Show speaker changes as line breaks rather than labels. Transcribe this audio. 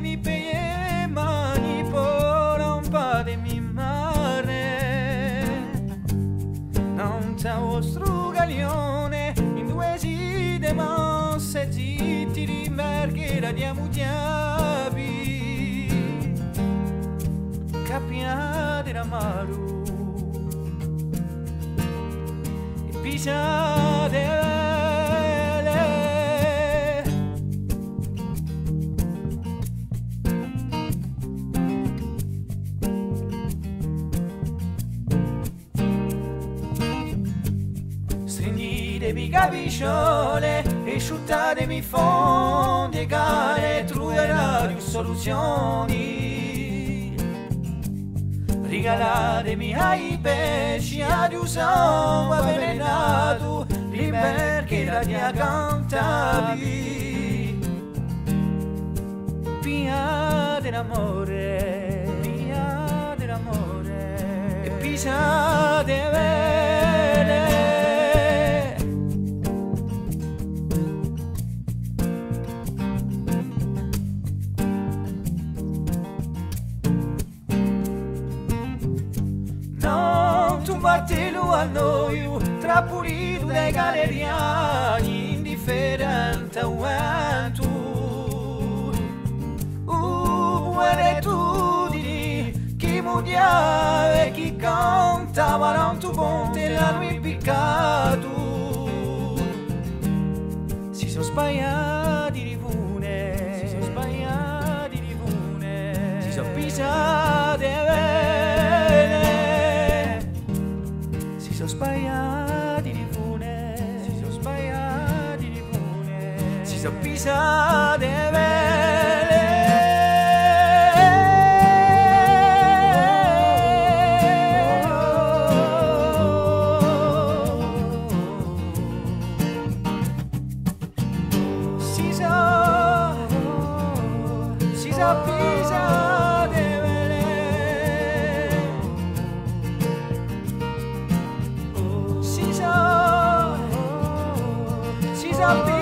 mi peie mani por un pa de mi mare. Non c'è vostro gaglione in due si de mosse zitti di merghe diamo diabi. Capiate l'amaro e pisate Stringitevi capicciole e sciuttatemi fondi e gare troverai soluzioni. Regalatemi ai pesci ad usare avvelenato perché la tia cantavi via dell'amore via dell'amore e pisa de Non tumbartelo al noio, tra pulito dai galeriani, indifferente a quanto. Uh, buone attitudini, chi mudia e chi cantava, non tu ponte l'hanno impiccato. Si sono sbagliati di vune, si sono sbagliati di vune, si sono pisate pisa, pisa de Sisa, sisa, pisa. I'll be